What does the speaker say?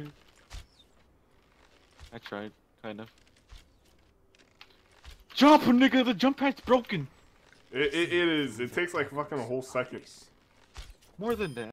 Hmm. I tried, kind of. Jump, nigga! The jump pad's broken! It, it, it is. It takes like fucking a whole second. More than that.